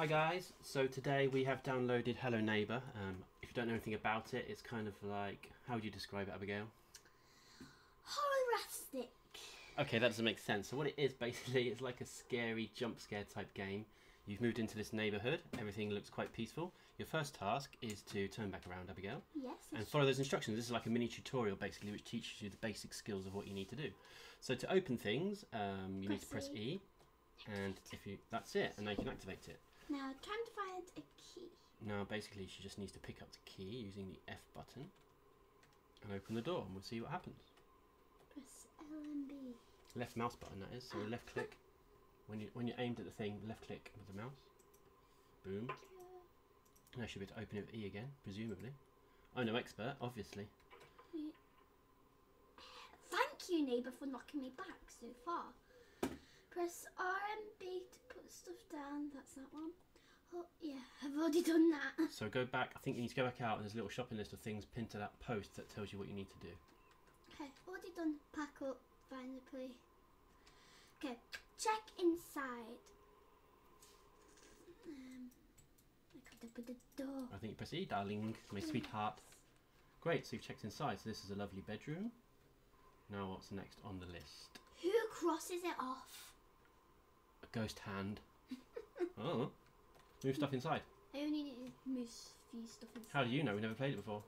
Hi guys, so today we have downloaded Hello Neighbour. Um, if you don't know anything about it, it's kind of like, how would you describe it Abigail? Horrorastic. Okay, that doesn't make sense. So what it is basically, it's like a scary jump scare type game. You've moved into this neighbourhood, everything looks quite peaceful. Your first task is to turn back around Abigail Yes. and follow those instructions. This is like a mini tutorial basically which teaches you the basic skills of what you need to do. So to open things, um, you need to Press press E. E and if you, that's it, and now you can activate it. Now trying to find a key. Now, basically, she just needs to pick up the key using the F button and open the door, and we'll see what happens. Press LMB. Left mouse button, that is. So left click. When you when you're aimed at the thing, left click with the mouse. Boom. Now she'll be able to open it with E again, presumably. Oh no, expert, obviously. Thank you, neighbour, for knocking me back so far. Press R and B to put stuff down. That's that one. Oh yeah, I've already done that. So go back. I think you need to go back out, and there's a little shopping list of things pinned to that post that tells you what you need to do. Okay, already done. Pack up. Find the play. Okay, check inside. Um, I can't open the door. I think you press E, darling, my sweetheart. Great, so you've checked inside. So this is a lovely bedroom. Now what's next on the list? Who crosses it off? Ghost hand. oh. Move stuff inside. I only need to move few stuff inside. How do you know? We never played it before.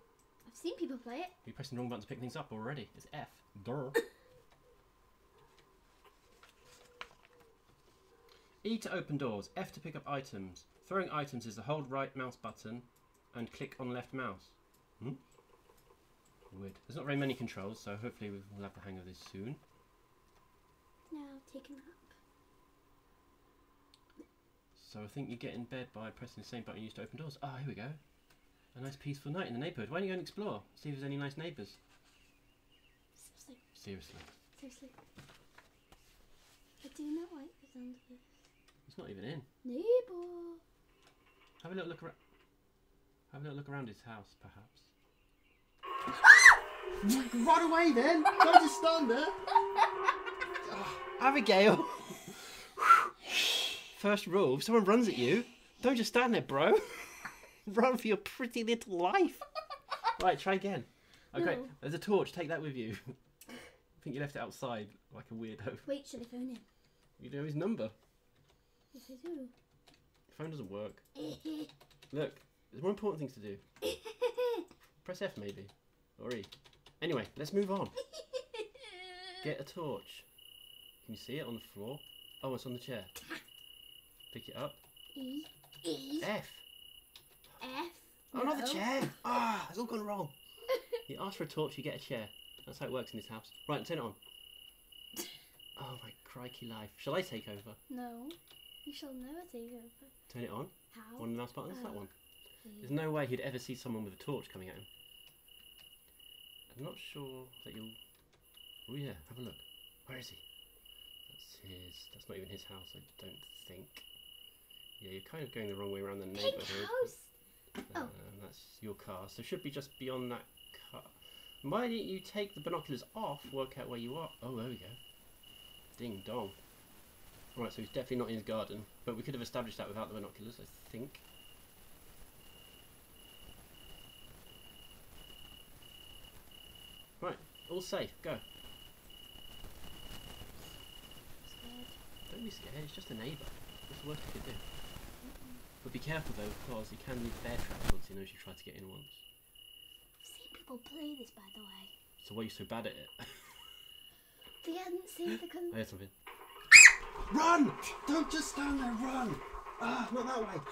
I've seen people play it. You pressing the wrong button to pick things up already. It's F. Duh. e to open doors. F to pick up items. Throwing items is the hold right mouse button and click on left mouse. Hmm? Weird. There's not very many controls, so hopefully we'll have the hang of this soon. Now take a nap. So I think you get in bed by pressing the same button you used to open doors. Ah, here we go. A nice peaceful night in the neighbourhood. Why don't you go and explore? See if there's any nice neighbours. Seriously, Seriously. seriously. I do not like the sound of this. It's not even in. Neighbour. Have a little look around. Have a little look around his house, perhaps. Run away then! Don't just stand there! Abigail! First rule if someone runs at you, don't just stand there, bro. Run for your pretty little life. Right, try again. Okay, No. there's a torch, take that with you. I think you left it outside like a weirdo. Wait, should I phone him? You know his number. Yes, I do. Phone doesn't work. Look, there's more important things to do. Press F maybe. Or E. Anyway, let's move on. Get a torch. Can you see it on the floor? Oh, it's on the chair. Pick it up. E. E. F. F. Oh, not the No. chair. Ah, it's all gone wrong. You ask for a torch, you get a chair. That's how it works in this house. Right, turn it on. Oh my crikey life. Shall I take over? No. You shall never take over. Turn it on. How? One of the mouse buttons? That Oh. one. There's no way he'd ever see someone with a torch coming at him. I'm not sure that you'll. Oh yeah, have a look. Where is he? That's his. That's not even his house, I don't think. Yeah, you're kind of going the wrong way around the Pink neighbourhood. house. Oh. Uh, that's your car, so it should be just beyond that car. Why didn't you take the binoculars off? Work out where you are. Oh, there we go. Ding dong. Right, so he's definitely not in his garden, but we could have established that without the binoculars, I think. Right, all safe. Go. Don't be scared. It's just a neighbour. What's the worst you could do? But be careful though, because he can leave bear traps once he knows you tried to get in once. I've seen people play this, by the way. So why are you so bad at it? They hadn't seen the con- I heard something. Run! Don't just stand there, run! Ah, not that way.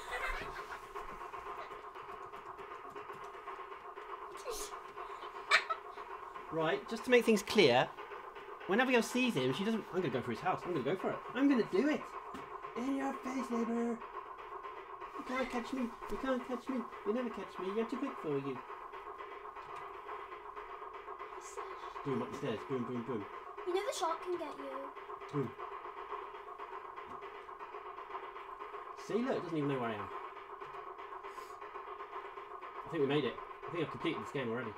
Right, just to make things clear, when Abigail sees him, she doesn't. I'm gonna go for his house. I'm gonna go for it. I'm gonna do it. In your face, neighbour. You can't catch me. You can't catch me. You never catch me. You're too quick for you. Boom up the stairs. Boom, boom, boom. You know the shark can get you. Boom. See, look, it doesn't even know where I am. I think we made it. I think I've completed this game already.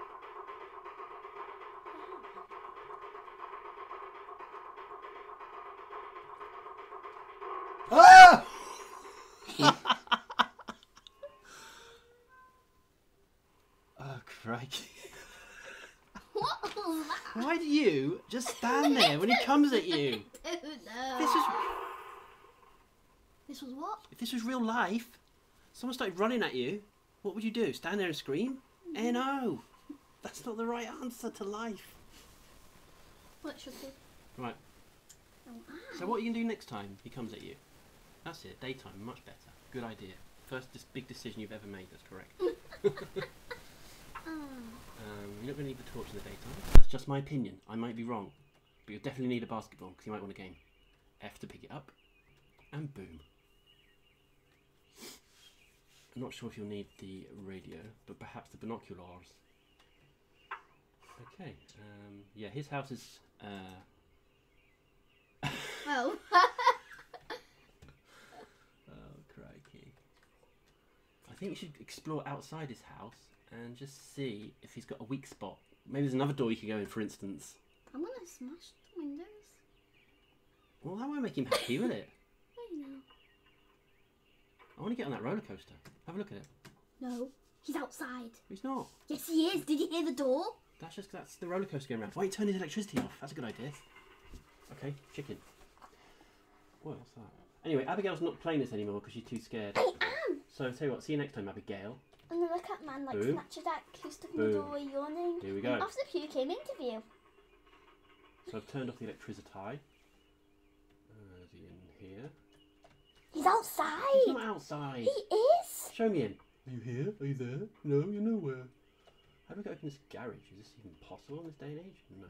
Crikey. What was that? Why do you just stand there when he comes at you? I don't know. This is This was what? if this was real life, someone started running at you, what would you do? Stand there and scream? Eh no. That's not the right answer to life. What should be? Right. Oh, ah. So what are you gonna do next time he comes at you? That's it. Daytime, much better. Good idea. First big decision you've ever made. That's correct. You're not going to need the torch in the daytime. That's just my opinion. I might be wrong. But you'll definitely need a basketball because you might want a game. F to pick it up. And boom. I'm not sure if you'll need the radio, but perhaps the binoculars. Okay. Um, yeah, his house is. Uh, Oh. oh, crikey. I think you should explore outside his house and just see if he's got a weak spot. Maybe there's another door you could go in, for instance. I'm gonna smash the windows. Well, that won't make him happy, will it? I know. I want to get on that roller coaster. Have a look at it. No, he's outside. He's not. Yes, he is. Did you hear the door? That's just that's the roller coaster going around. Why don't you turn his electricity off? That's a good idea. Okay, chicken. What else that? Anyway, Abigail's not playing this anymore because she's too scared. I am. So tell you what, see you next time, Abigail. And the look at man like Boom. snatches that who stuck in the Boom. doorway yawning. Here we And go. Officer Pew came into view. So I've turned off the electricity. Uh, is he in here? He's outside. He's not outside. He is. Show me in. Are you here? Are you there? No, you're nowhere. How do we go open this garage? Is this even possible in this day and age? No.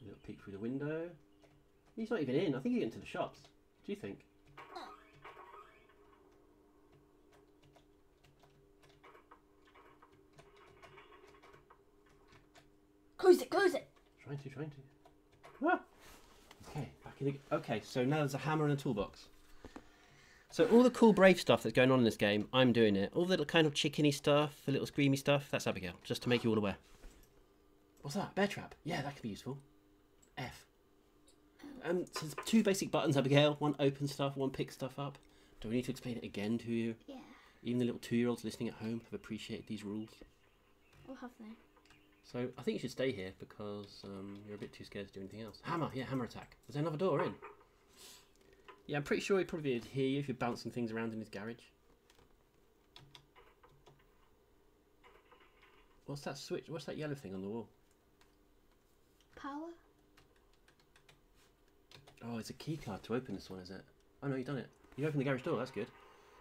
A little peek through the window. He's not even in. I think he's into the shops. Do you think? Close it. Close it. Trying to, trying to. Ah! Okay, back in the. Okay, so now there's a hammer and a toolbox. So all the cool brave stuff that's going on in this game, I'm doing it. All the little kind of chickeny stuff, the little screamy stuff, that's Abigail. Just to make you all aware. What's that? Bear trap? Yeah, that could be useful. F. Um, so there's two basic buttons, Abigail. One open stuff, one pick stuff up. Do we need to explain it again to you? Yeah. Even the little two-year-olds listening at home have appreciated these rules. We'll have they. So I think you should stay here because um, you're a bit too scared to do anything else. Hammer, yeah, hammer attack. Is there another door in? Yeah, I'm pretty sure he'd probably hear you if you're bouncing things around in his garage. What's that switch? What's that yellow thing on the wall? Power. Oh, it's a key card to open this one, is it? Oh no, you've done it. You opened the garage door. That's good.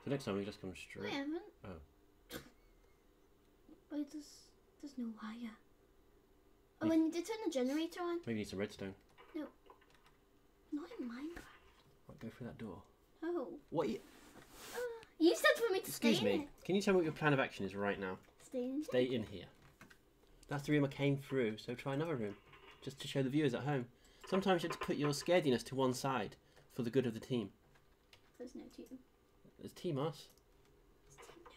So next time we just come I straight. haven't. Oh. But there's there's no wire. Oh, and you did turn the generator on. Maybe you need some redstone. No. Not in Minecraft. Right, go through that door. Oh. What? You... Uh, you said for me to Excuse stay in me. it. Can you tell me what your plan of action is right now? Stay in. Stay in here. That's the room I came through, so try another room. Just to show the viewers at home. Sometimes you have to put your scarediness to one side for the good of the team. There's no team. There's Team Us. There's team no.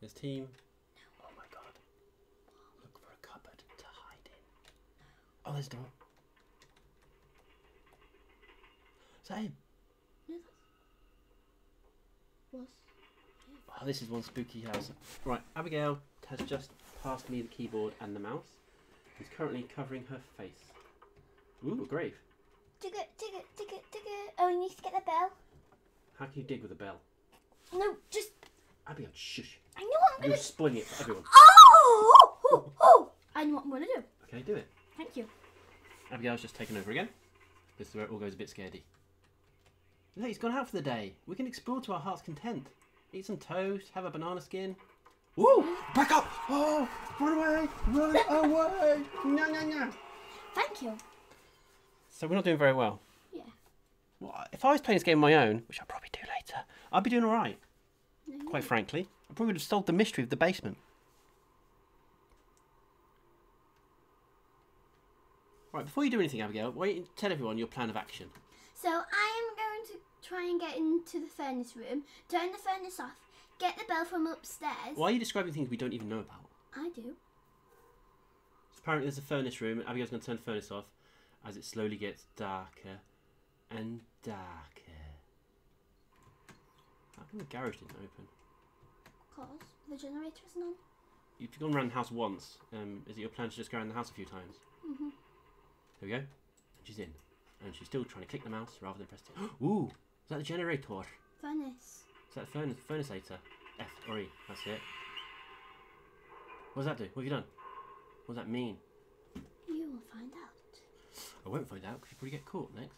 There's Team. Oh my god. Look for a cupboard to hide in. Oh, there's a door. Is that him? No, that's... Was. Oh, this is one spooky house. Right, Abigail has just passed me the keyboard and the mouse. He's currently covering her face. Ooh, a grave. Dig it, dig it, dig it, dig it. Oh, you need to get the bell. How can you dig with a bell? No, just. Abigail, shush. I know what I'm You're gonna. spoiling it for everyone. Oh! oh! Oh! I know what I'm gonna do. Okay, do it. Thank you. Abigail's just taken over again. This is where it all goes a bit scaredy. Look, he's gone out for the day. We can explore to our heart's content. Eat some toast, have a banana skin. Woo! Back up! Oh! Run away! Run away! No, no, no! Thank you. So we're not doing very well. Yeah. Well, if I was playing this game on my own, which I'll probably do later, I'd be doing alright, No, quite frankly. I probably would have solved the mystery of the basement. Right, before you do anything, Abigail, why don't you tell everyone your plan of action? So I am going to try and get into the furnace room, turn the furnace off, get the bell from upstairs. Why are you describing things we don't even know about? I do. So apparently there's a furnace room, and Abigail's going to turn the furnace off as it slowly gets darker and darker. How come the garage didn't open? Because the generator isn't on. You've gone around the house once. Um, is it your plan to just go around the house a few times? Mm-hmm. There we go. She's in. And she's still trying to click the mouse rather than press it. Ooh! Is that the generator? Furnace. Is that the furnace, furnaceator? F or E. That's it. What does that do? What have you done? What does that mean? You will find out. I won't find out because you probably get caught next.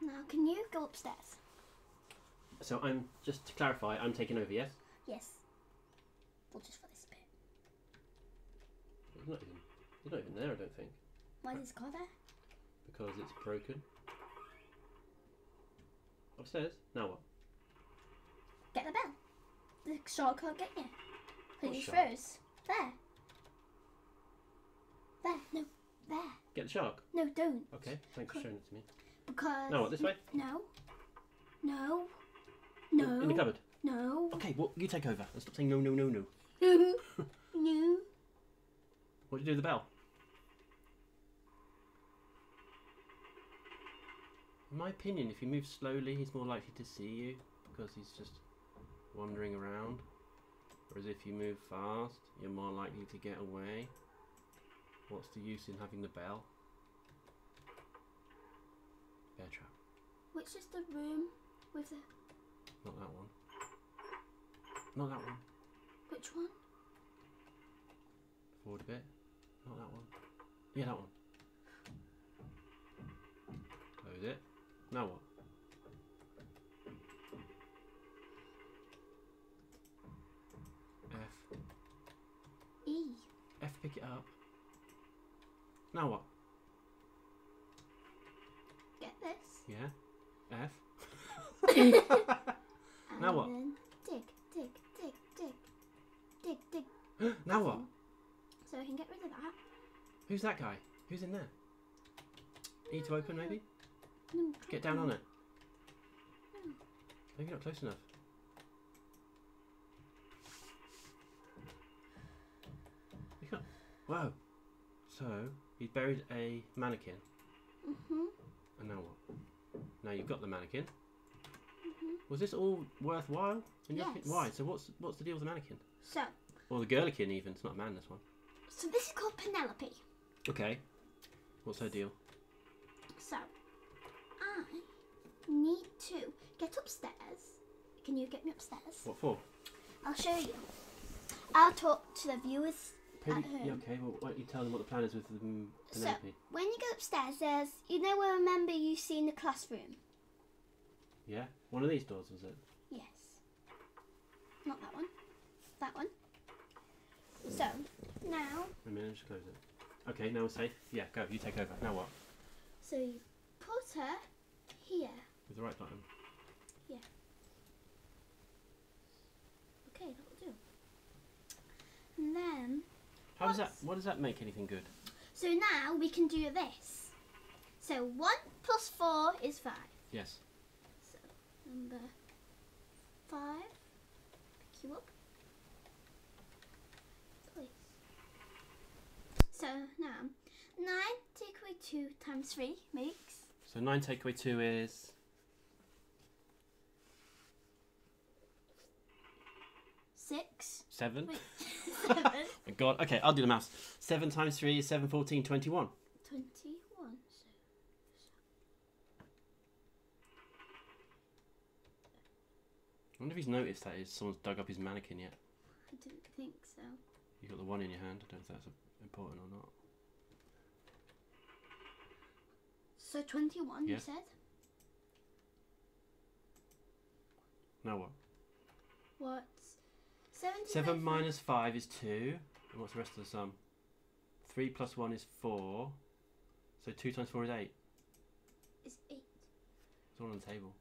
Now, can you go upstairs? So I'm, just to clarify, I'm taking over, yes? Yes. Well, just for this bit. It's not even, it's not even there, I don't think. Why does it go there? Because it's broken. Upstairs? Now what? Get the bell. The shark can't get you. Put shark? first. There. There. No. There. Get the shark? No, don't. Okay, thanks for showing it to me. Because. Now what, this way? No. No. No. In the cupboard? No. Okay, well, you take over. And stop saying no, no, no, no. No. no. What do you do with the bell? In my opinion, if you move slowly, he's more likely to see you because he's just wandering around. Whereas if you move fast, you're more likely to get away. What's the use in having the bell? Bear trap. Which is the room with the. Not that one. Not that one. Which one? Forward a bit. Not that one. Yeah, that one. Close it. Now what? F. E. F pick it up. Now what? Get this. Yeah. F. Now what? Dig, dig, dig, dig, dig, dig. now what? So we can get rid of that. Who's that guy? Who's in there? E to open maybe? No, Get down on it. No. Maybe not close enough. You can't. Whoa. So he's buried a mannequin, Mhm. and now what? Now you've got the mannequin. Mhm. Was this all worthwhile? In your opinion? Yes. Why? So what's what's the deal with the mannequin? So, Or the girlikin even? It's not a man. This one. so this is called Penelope. Okay. What's her deal? So, I need to get upstairs. Can you get me upstairs? What for? I'll show you. I'll talk to the viewers. Home. yeah, okay. Well, why don't you tell them what the plan is with the um, So- When you go upstairs, there's you know where remember you see in the classroom. Yeah. One of these doors was it? Yes. Not that one. That one. So now, A minute, just close it. Okay, now we're safe. Yeah, go. You take over. Now what? so you put her here. With the right button. Yeah. Okay, that'll do. And then, How does that? What does that make anything good? so now we can do this. So one plus four is five. Yes. So number five. Pick you up. So now nine take away two times three makes So nine takeaway two is six. seven. Wait, seven. My God. Okay, I'll do the maths. Seven times three is seven. Fourteen. Twenty-one. Twenty-one. So I wonder if he's noticed that is someone's dug up his mannequin yet. I didn't think so. You got the one in your hand. I don't know if that's important or not. So twenty-one. Yeah. You said. Now what? What's seven? Seven minus five is two. And what's the rest of the sum? Three plus one is four. So two times four is eight. is eight. It's all on the table.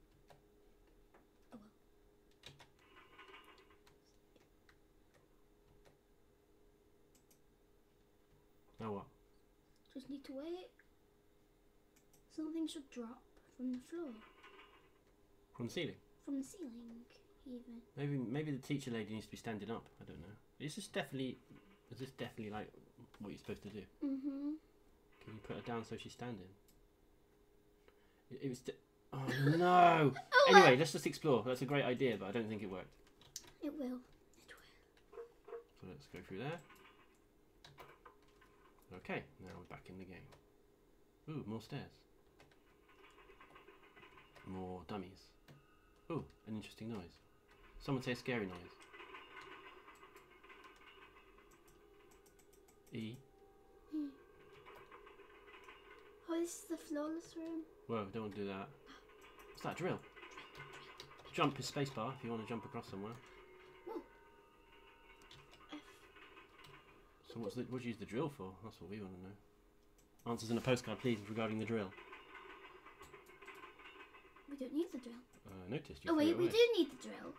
Oh, well. Now what? Just need to wait. Something should drop from the floor, From the ceiling. from the ceiling, even. Maybe maybe the teacher lady needs to be standing up. I don't know. Is this definitely is this definitely like what you're supposed to do? Mm-hmm. Can you put her down so she's standing? It, it was. Oh no! Oh, Anyway, let's just explore. That's a great idea, but I don't think it worked. It will. It will. So let's go through there. Okay, now we're back in the game. Ooh, more stairs. More dummies. Oh, an interesting noise. Someone say a scary noise. E. Hmm. Oh, this is the flawless room. Whoa, don't want to do that. What's that drill? Jump is spacebar if you want to jump across somewhere. Hmm. So what's the, what do you use the drill for? That's what we want to know. Answers in a postcard, please, regarding the drill. We don't need the drill. Uh, I noticed you Oh wait, we do need the drill.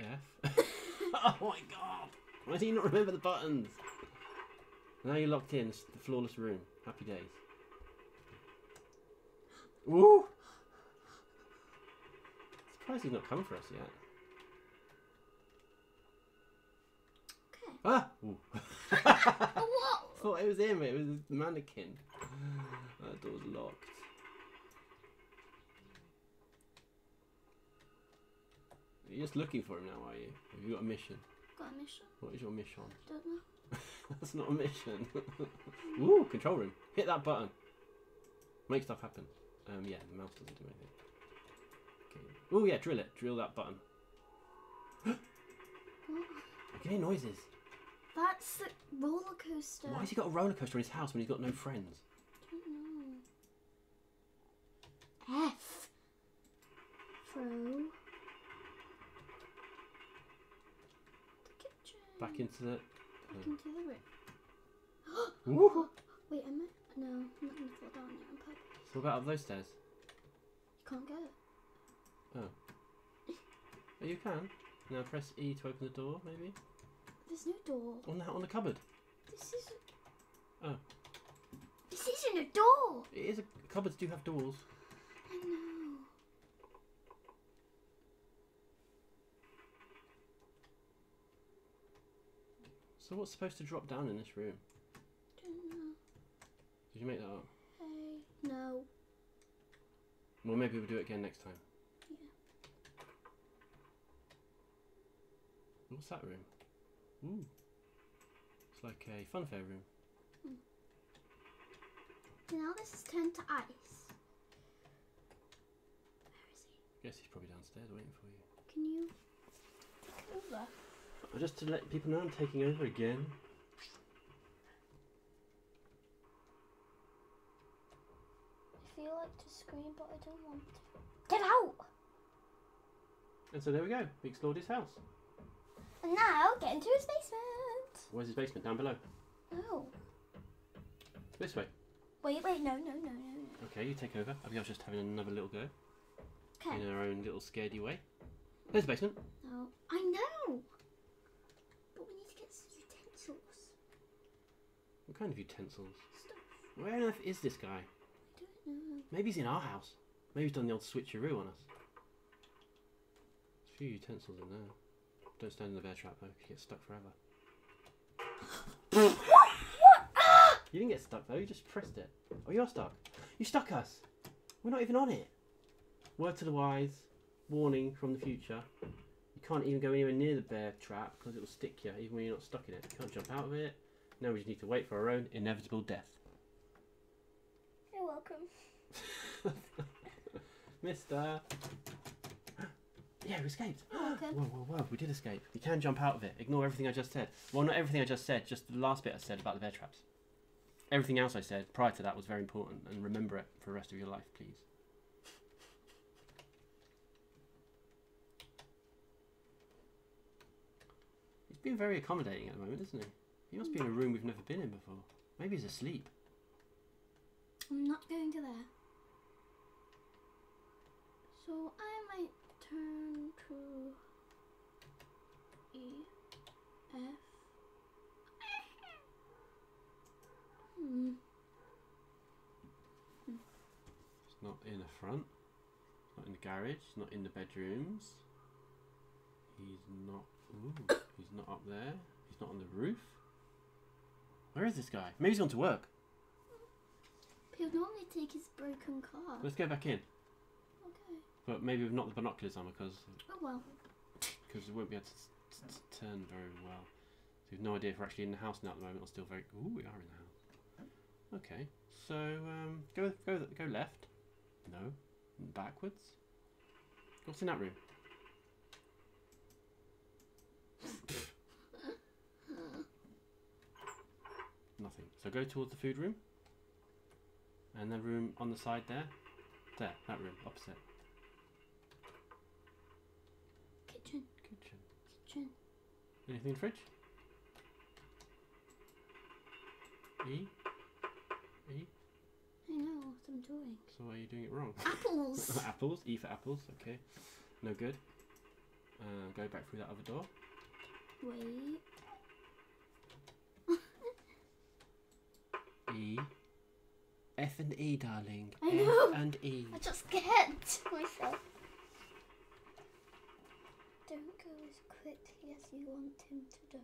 F. oh my god! Why do you not remember the buttons? Now you're locked in. It's the flawless room. Happy days. Ooh! Surprised he's not come for us yet. Okay. Ah! Ooh. Oh, what? thought it was him. It was the mannequin. That door's locked. You're just looking for him now, are you? Have you got a mission? Got a mission? What is your mission? Don't know. That's not a mission. Ooh, control room. Hit that button. Make stuff happen. Um, yeah, the mouse doesn't do anything. Okay. Oh yeah, drill it. Drill that button. What? I can hear noises. That's the roller coaster. Why has he got a roller coaster in his house when he's got no friends? don't know. F. Throw. The kitchen. Back into the. Back uh, into the room. Wait, am I? No, I'm not gonna fall down there on purpose. So about up those stairs? You can't go. Oh. oh, you can. Now press E to open the door, maybe. There's no door. On that, on the cupboard. This is. Oh. This isn't a door. It is a cupboards do have doors. So what's supposed to drop down in this room? Don't know. Did you make that up? Hey. No. Well, maybe we'll do it again next time. Yeah. What's that room? Ooh. It's like a funfair room. Hmm. Now this is turned to ice. Where is he? Guess he's probably downstairs waiting for you. Can you over? Just to let people know, I'm taking over again. I feel like to scream, but I don't want to. Get out! And so there we go. We explored his house. And now get into his basement. Where's his basement? Down below. Oh. This way. Wait, wait, no, no, no, no, no. Okay, you take over. Abigail's just having another little go Okay. in her own little scaredy way. There's the basement. Oh, I know. But we need to get some utensils. What kind of utensils? Stuff. Where on earth is this guy? I don't know. Maybe he's in our house. Maybe he's done the old switcheroo on us. There's a few utensils in there. Don't stand in the bear trap though, you get stuck forever. You didn't get stuck though, you just pressed it. Oh, you're stuck. You stuck us. We're not even on it. Word to the wise, warning from the future. You can't even go anywhere near the bear trap because it will stick you even when you're not stuck in it. You can't jump out of it. Now we just need to wait for our own inevitable death. You're welcome. Mister. Yeah, we escaped. You're. Whoa, whoa, whoa, we did escape. You can jump out of it. Ignore everything I just said. Well, not everything I just said, just the last bit I said about the bear traps. Everything else I said prior to that was very important, and remember it for the rest of your life, please. He's been very accommodating at the moment, isn't he? He must be in a room we've never been in before. Maybe he's asleep. I'm not going to there. So I might turn to E F. Hmm. It's not in the front. It's not in the garage. It's not in the bedrooms. He's not. Ooh, he's not up there. He's not on the roof. Where is this guy? Maybe he's gone to work. He'll normally take his broken car. Let's go back in. Okay. But maybe with not the binoculars on because Oh well. because we won't be able to turn very well. So we've no idea if we're actually in the house now at the moment or still very. Ooh, we are in the house. Okay, so um, go go go left. No, backwards. What's in that room? Nothing. So go towards the food room. And the room on the side there. There, that room, opposite. Kitchen, Kitchen. kitchen. Anything in the fridge? E? E? I know what I'm doing. So why are you doing it wrong? Apples. apples. E for apples. Okay. No good. Uh, go back through that other door. Wait. E. F and E, darling. I F know. and E. I just get myself. Don't go as quickly as you want him to do.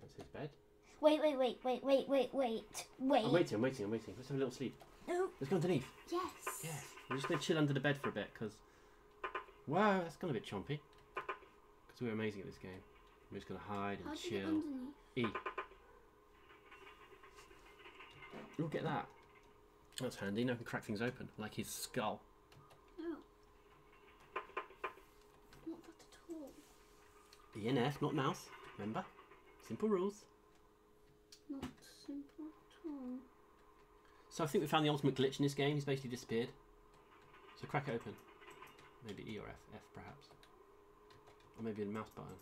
That's his bed. Wait, wait, wait, wait, wait, wait, wait, wait. I'm waiting, I'm waiting, I'm waiting. Let's have a little sleep. No. Let's go underneath. Yes. Yes. We're just going to chill under the bed for a bit because. Wow, that's gone a bit chompy. Because we're amazing at this game. We're just going to hide How and do you get chill. underneath? E. Look at that. That's handy. Now I can crack things open, like his skull. No. Not that at all. E and F, not mouse. Remember? Simple rules. Not simple at all. So I think we found the ultimate glitch in this game. He's basically disappeared. So crack it open. Maybe E or F. F perhaps. Or maybe a mouse button.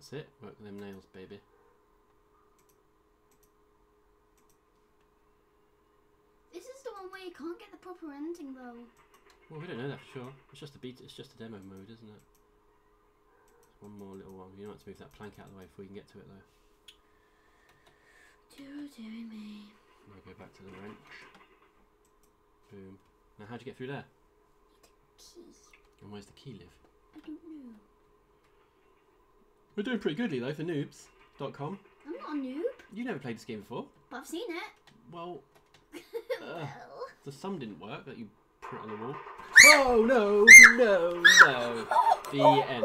That's it. Work them nails, baby. This is the one where you can't get the proper ending though. Well, we don't know that for sure. It's just a beta. It's just a demo mode, isn't it? One more little one. You don't have to move that plank out of the way before you can get to it, though. Dear, dear me. Now go back to the wrench. Boom. Now, how'd you get through there? Key. And where's the key live? I don't know. We're doing pretty goodly though for noobs.com. I'm not a noob, You never played this game before. but I've seen it. Well, well. the sum didn't work that you put on the wall. Oh no, no, no. The end.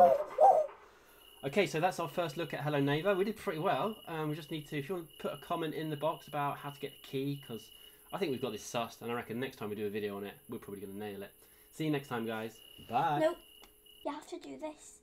Okay, so that's our first look at Hello Neighbour. We did pretty well. Um, we just need to, if you want to put a comment in the box about how to get the key, because I think we've got this sussed, and I reckon next time we do a video on it, we're probably going to nail it. See you next time, guys. Bye. Nope. You have to do this.